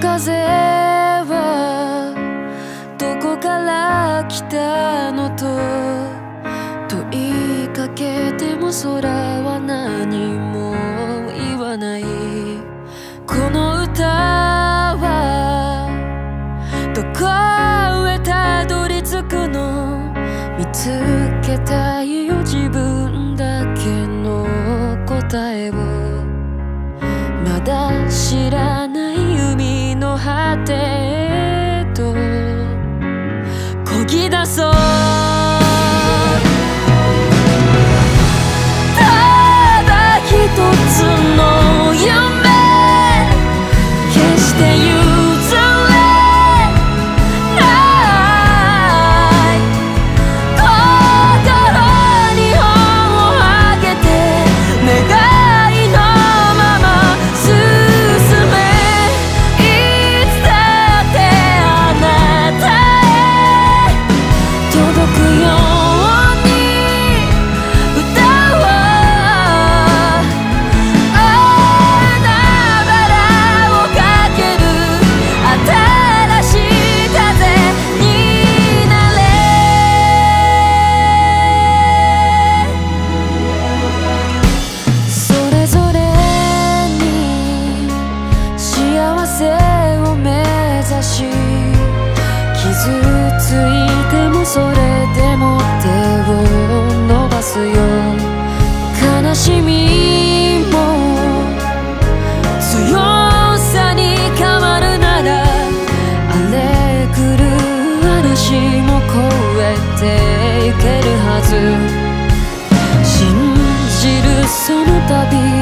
風はどこから来たのと問いかけても空は何も言わない。この歌はどこへたどり着くの。見つけたいよ自分だけの答えを。き出そう荒れくる嵐も越えていけるはず。信じるその度